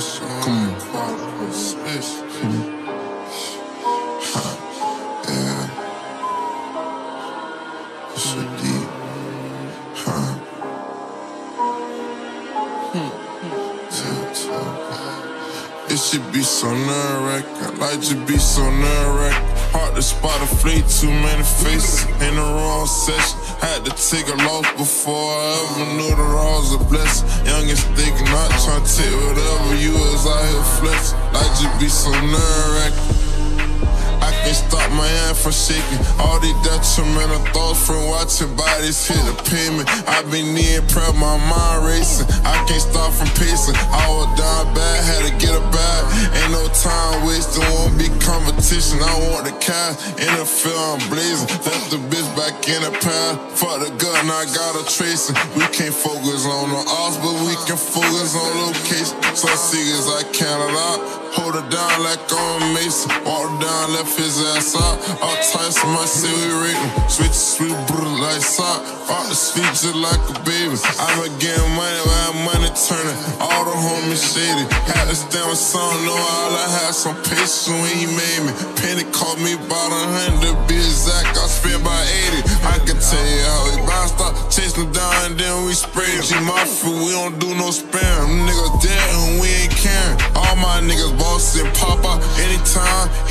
Listen, come on. Huh. It should be so nerve-wracking. Like should be so nerve-wracking. Hard to spot a fleet, too many faces in the wrong session. Had to take a loss before I ever knew the laws of blessing. Young and thick, not trying to take with out here flexing. Like to be so nerve I can't stop my hand from shaking. All these detrimental thoughts from watching bodies hit the pavement. I been near prep, my mind racing. I can't stop from pacing. I was down bad, had to get a bag. Ain't no time wasting, won't be competition. I want the cash in the field, I'm blazing. Left the bitch back in the past. Fuck the gun, I got a tracing. We can't focus on the odds, but we can focus on location. Down like I'm Mason. Walk down, left his ass out. All types of my we rating. Switch sweet brutal like sock. Off the sleep just like a baby. I'm going to get money while money turning. All the homies shady. Had stand with some, know all I had some patience when he made me. Penny called me about a hundred, be exact. I spent about 80. I can tell you how we bounced up, chasing down and then we sprayed. G Mafia, we don't do no spam. time.